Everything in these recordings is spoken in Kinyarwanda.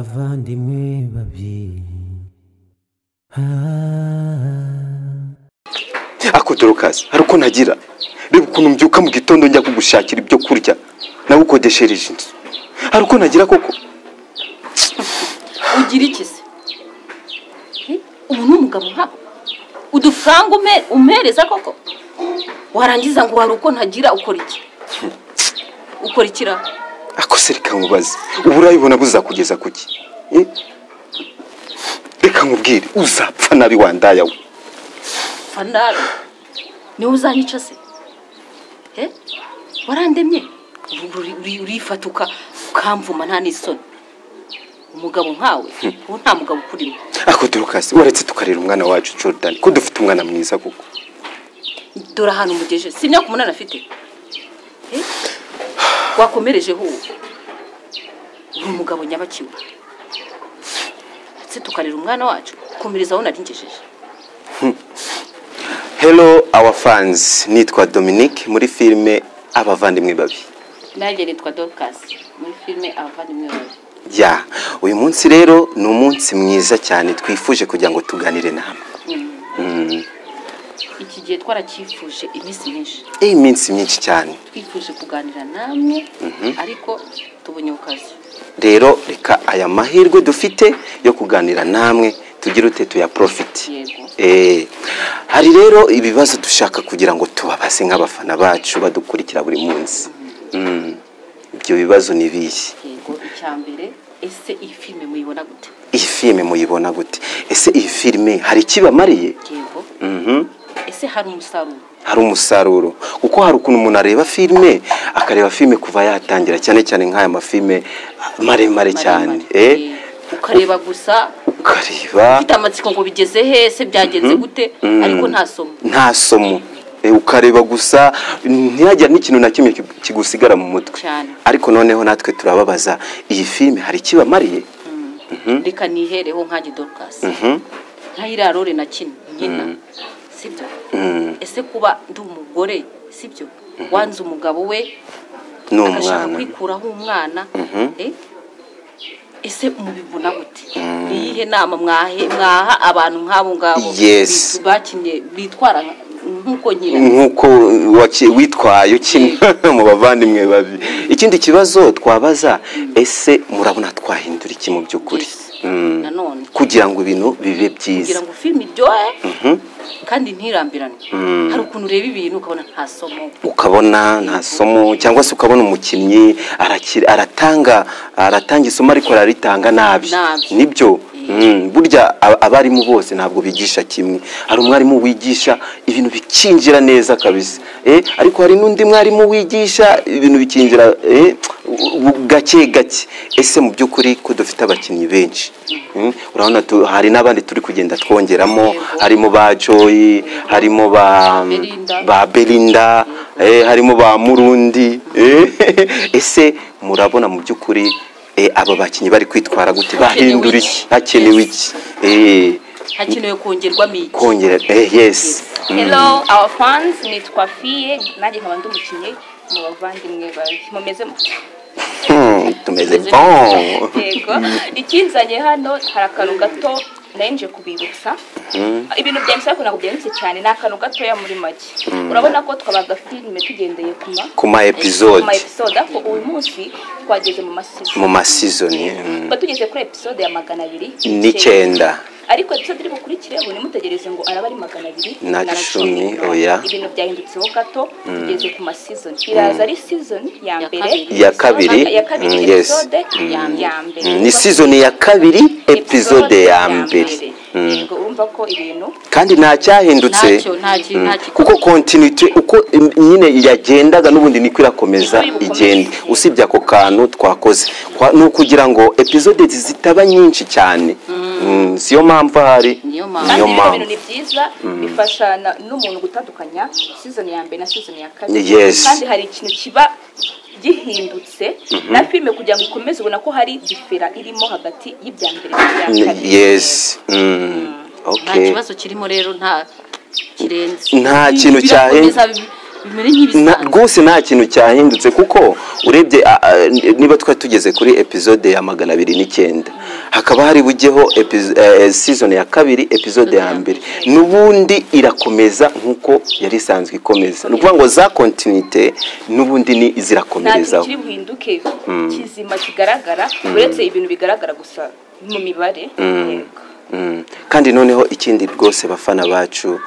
abavandimwe babiri. Ah. ako dorokasi hari uko nagira. Reba ukuntu mbyuka mu gitondo njya kugushakira ibyo kurya. Nawe ukodeshereje inzu hari uko nagira koko? Ugira iki se? Eh, ubu ni umugabo nkabo udufaranga umpereza koko? Warangiza ngo hari uko ntagira ukora iki? Ukora ikira ako se reka nkubaze. Ubu urabibona buzakugeza ku ki Eh? reka nkubwire uzapfa nabi wandaya we. Fandabe ni we uzanyica se? Eh, warandemye? Urifata uka- ukamvuma nta n'isoni. Umugabo nkawe ubu nta mugabo ukurimo ako dorokasi waretse tukarera umwana wacu jordan. Ko dufite umwana mwiza koko? Dore ahantu umugeje si imyaka umunani afite. Eh, wakomerejeho uri umugabo nyabakiwe. Ndetse tukarera umwana wacu komereza aho nari ngejeje hello our fans. Nitwa dominique muri filime abavandimwe babi. Nanjye nitwa dorcas muri filime abavandimwe babiri ya uyu munsi rero ni umunsi mwiza cyane twifuje kugira ngo tuganire iki gihe twaracyifuje iminsi myinshi. Iyi minsi myinshi cyane. Twifuje kuganira namwe ariko tubonye akazi rero reka aya mahirwe dufite yo kuganira namwe tugire ute tuyaprofite? Yego. Eh, hari rero ibibazo dushaka kugira ngo tubabaze nk'abafana bacu badukurikira buri munsi. Mm. ibyo bibazo ni ibihe ese iyi filime muyibona gute? Iyi filime muyibona gute? Ese iyi filime hari ikibamariye? Yego. Mhm. Ese hari umusaruro? Hari umusaruro. Kuko hari ukuntu umuntu areba filime akareba filime kuva yatangira cyane cyane nk'aya mafilime maremare cyane. Eh? Eh, ukareba gusa ukareba. ufite amatsiko ngo bigeze hese byagenze gute? Ariko nta somo. Nta somo. Eh, ukareba gusa ntihagire n'ikintu na kimwe ki- kigusigara mu mutwe. Ariko noneho natwe turababaza iyi filime hari ikibamariye reka nihereho nkanjye dorukasi Mhm. nkayiriya rore na kino nkina sibyo Mm. ese kuba ndi umugore sibyo? Wanze umugabo we ni agashaka umwana. kwikuraho umwana. Mhm. eh? ese mubibona gute ni iyihe nama? Mwahe mwaha abantu nk'abo ngabo? Bakinnye bitwara nk'uko nyina nk'uko witwaye ukina mu bavandimwe babi. Ikindi kibazo twabaza ese murabona twahindura iki mu by'ukuri? Mm. kugira ngo ibintu bibe kugira byiza. ngo filime iryohe. Mhm. Kandi ntirambirane. Mm. hari ukuntu ureba ibintu ukabona nta somo. Ukabona nta somo cyangwa se ukabona umukinnyi aratanga aratanga isomo ariko araritanga nabi. Nibyo burya aba- abarimu bose ntabwo bigisha kimwe. Hari umwarimu wigisha ibintu bikinjira neza kabisa eh, ariko hari n'undi mwarimu wigisha ibintu bikinjira eh, gake gake. Ese mu by'ukuri ko dufite abakinnyi benshi? Mm, urabona hari n'abandi turi kugenda twongeramo. Harimo ba joyi harimo ba belinda. eh, harimo ba murundi ese murabona mu by'ukuri eh, aba bakinnyi bari kwitwara gute? Bahindura iki? Hakenewe iki. Eh, hakenewe kongerwamo iki? Kongera eh, yes. Mm. Hello our fans nitwa Fiye nanjye nkaba ndi umukinnyi mu bavandimwe bawe mumeze Hmm, tumeze bon. ikinzanye hano hari akantu gato nari nje kubibutsa. Ibintu byanditse ariko ntabwo byanditse cyane. Ni akantu gatoya muri make. Urabona ko twabaga filime tugendeye ku ma episode. Ariko uyu munsi twageze mu masizo. Mu masizoni mm. tuba tugeze kuri episode ya magana abiri n'icyenda ariko episode iri bukurikireho ntimutegereze ngo araba ari magana abiri. Na cumi, oya. ibintu byahindutseho gato tugeze ku masizoni iraza ari season ya mbere. ya kabiri. Ya kabiri mm, yes. episode Mm. ya mbere. Mm, ni sizoni ya kabiri episode ya mbere. Mm. Yego urumva ko ibintu kandi nta cyahindutse. Kintu kuko continuity uko nyine yagendaga n'ubundi niko irakomeza igenda. Usibye ako kantu twakoze. Ni ukugira ngo episode zitaba nyinshi cyane. Mm, siyo mpamvu ahari. Niyo mpamvu. ni byiza bifasha n'umuntu gutandukanya season ya mbere na season ya kabiri kandi hari ikintu kiba gihindutse na filime kugira ngo ikomeze ubona ko hari difera irimo hagati y'ibya mbere n'ibya kabiri. yes. Mm, nta okay. Kibazo kirimo rero nta kirenze. Nta kintu birakomeza rwose nta kintu cyahindutse kuko urebye niba twari tugeze kuri episode ya magana abiri n'icyenda hakaba hari bujyeho eh, season ya kabiri episode ya mbere. N'ubundi irakomeza nk'uko yari isanzwe ikomeza. Ni ukuvuga ngo za continuité n'ubundi ni zirakomerezaho. Kiri buhinduke kizima kigaragara uretse ibintu bigaragara gusa mu mibare. Mm. kandi noneho ikindi rwose bafana bacu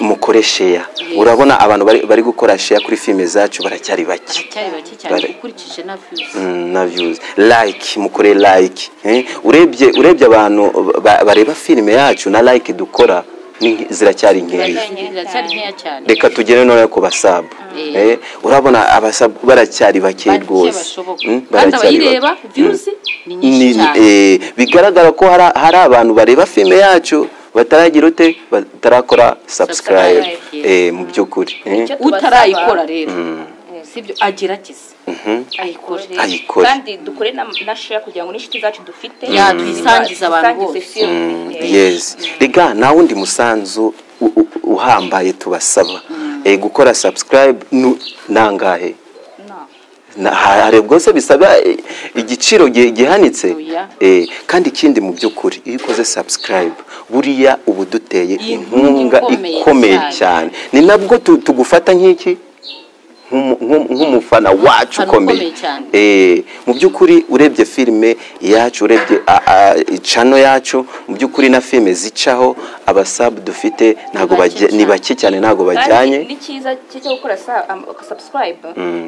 mukore sheya urabona abantu bari, gukora sheya kuri filime zacu baracyari bake. Ukurikije na views. Mm, like mukore like eh? urebye urebye abantu ba- bareba filime yacu na like dukora ziracyari nkeya. Reka tugere noneho ku basabu Mm. eh? urabona abasabu baracyari bake rwose. Mm, eh, bigaragara ko hari abantu bareba filime yacu bataragira ute? Batarakora subscribe Subscribe, eh, mu by'ukuri. Eh? Utarayikora rero. Sibyo agerageze Mhm. ayikore. Kandi dukore na, share kugira ngo n'inshuti zacu dufite. Ya, tuyisangize abantu bose. Mm, Eh, yes. Rega nta wundi musanzu uhambaye tubasaba. Eh, gukora subscribe nangahe? Hari bwose bisaba eh, igiciro gi- gihanitse. Eh, kandi ikindi mu by'ukuri iyo ukoze subscribe buriya uba uduteye Inkunga ikomeye cyane. ni nabwo tu- tugufata nk'iki nk'umufana wacu ukomeye. Eh, mu by'ukuri urebye filime yacu urebye a- a- cano yacu mu by'ukuri na filime zicaho abasabu dufite ntabwo ni bake cyane. ntabwo bajyanye. n'icyiza cyo gukora sa- um, subscribe.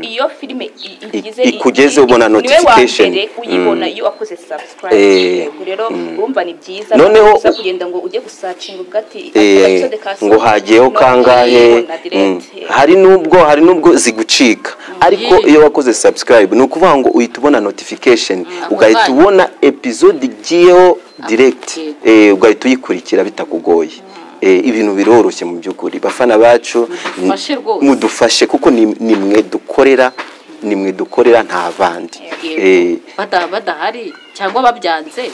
Iyo filime i- igize I- ikugezeho ubona mbere uyibona iyo wakoze subscribe. Eh, rero urumva ni byiza Noneho- kugenda ngo ujye gusacinga ubwo ati Eh, ngo hagiyeho kangahe. Mm. hari nubwo hari nubwo zigucika ariko iyo wakoze subscribe ni ukuvuga ngo uhita ubona notification ako ugahita ubona episode igiyeho direct. yego. eh, ugahita uyikurikira bitakugoye. Eh, ibintu biroroshye mu by'ukuri. Bafana bacu Mudufashe kuko ni mwe dukorera ni mwe dukorera nta bandi. Eh, Bada- badahari cyangwa babyanze?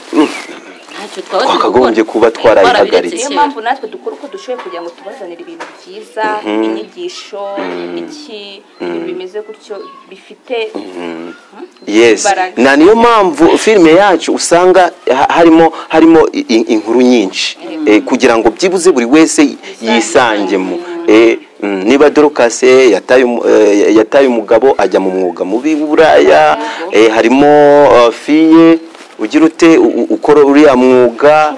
Twakagombye kuba twarayihagaritse niyo mpamvu natwe dukora uko dushoboye kugira ngo tubazanire ibintu byiza inyigisho iki ibintu bimeze gutyo bifite yes. Imbaraga. na niyo mpamvu filime yacu usanga ha- harimo harimo inkuru nyinshi. Eh, kugira ngo byibuze buri wese yisangemo. Eh, mm, niba dorokase yataye eh, yataye umugabo ajya mu mwuga mubi w'uburaya. Harimo uh, fiye ugira ute ukora uriya mwuga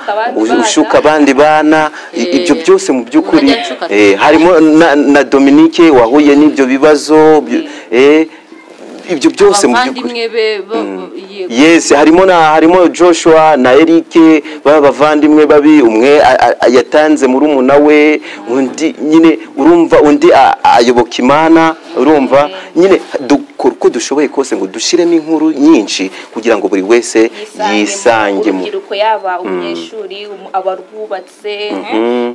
Ushuka abandi bana. Eh, ibyo byose mu by'ukuri eh, harimo na, Dominique wahuye n'ibyo bibazo eh, ibyo byose mu by'ukuri. Abavandimwe be bo- bo- yego. yes harimo na harimo Joshua na Eric baba bavandimwe babi umwe yatanze muri umuna we undi nyine urumva undi ayoboka imana urumva nyine dukora uko dushoboye kose ngo dushyiremo inkuru nyinshi kugira ngo buri wese yisangemo urubyiruko yaba umunyeshuri umu- abarwubatse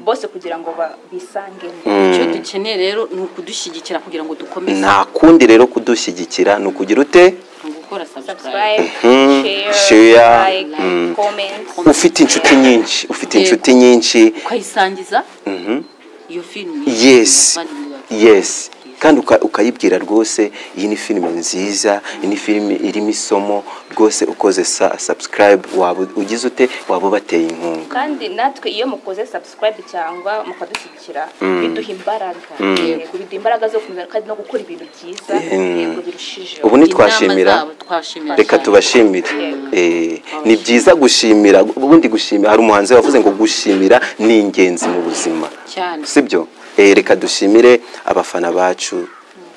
bose kugira ngo bisangemo icyo dukeneye rero ni ukudushyigikira kugira ngo dukomeze. Nta kundi rero kudushyigikira ni ukugira ute? Mhm. like mm. ufite inshuti nyinshi ufite inshuti nyinshi. Ukayisangiza? Mhm. iyo filime yes. Abavandimwe bawe. yes. Kandi uka- ukayibwira rwose iyi ni filime nziza iyi ni filime irimo isomo rwose ukoze sa subscribe waba ugize ute waba ubateye inkunga. Kandi natwe iyo mukoze subscribe cyangwa mukadushyigikira biduha imbaraga. Yego biduha imbaraga zo gukomeza kandi no gukora ibintu byiza yego birushijeho. Ubu ntitwashimira. Reka tubashimire. Eh, ni byiza gushimira ubundi gushimira hari umuhanzi wavuze ngo gushimira ni ingenzi mu buzima. Cyane. Sibyo? Reka dushimire abafana bacu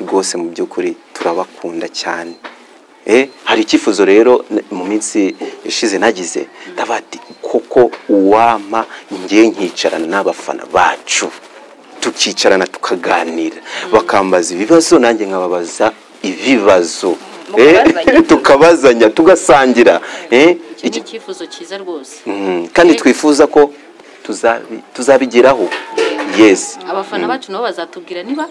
rwose mu by'ukuri turabakunda cyane. Eh, hari icyifuzo rero mu minsi ishize nagize ndavuga ati koko uwampa njye nkicarana n'abafana bacu. Tukicarana tukaganira bakambaza ibibazo nanjye nkababaza ibibazo. Eh, tukabazanya tugasangira. Eh, icyifuzo cyiza rwose. Mhm, kandi twifuza ko tuzabi- tuzabigeraho. Yes. Abafana bacu nabo bazatubwira niba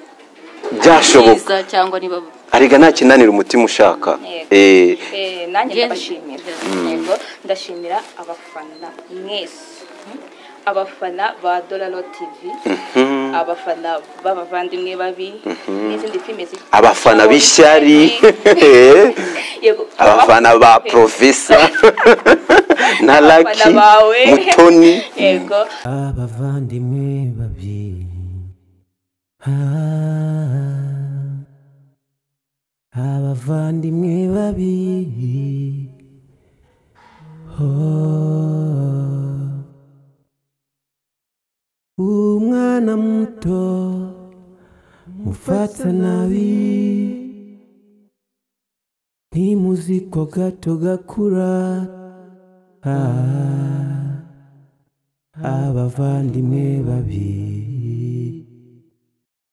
byashoboka. cyangwa niba arega nta kinanira umutima ushaka. Eh, Eh, nanjye ndabashimira. Yego ndashimira abafana. Mwese abafana ba doralo tv abafana b'abavandimwe babi. N'izindi filime abafana b'ishyari. Yego. abafana ba profesa na laki mutoni yego abavandimwe babiri. Abavandimwe babiri. Umwana muto mufata nabi ntimuzi ko gato gakura. Abavandimwe babiri